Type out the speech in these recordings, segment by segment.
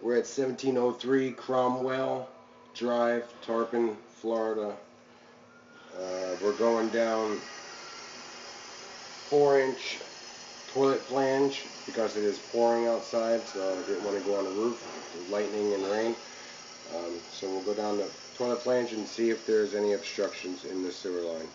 We're at 1703 Cromwell Drive, Tarpon, Florida. Uh, we're going down 4 inch toilet flange because it is pouring outside, so I didn't want to go on the roof with lightning and rain. Um, so we'll go down the toilet flange and see if there's any obstructions in the sewer line.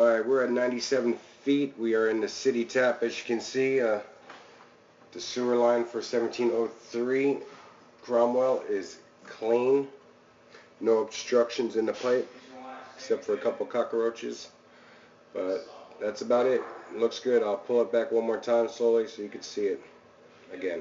Alright, we're at 97 feet. We are in the city tap. As you can see, uh, the sewer line for 1703 Cromwell is clean. No obstructions in the pipe, except for a couple cockroaches. But that's about it. Looks good. I'll pull it back one more time slowly so you can see it again.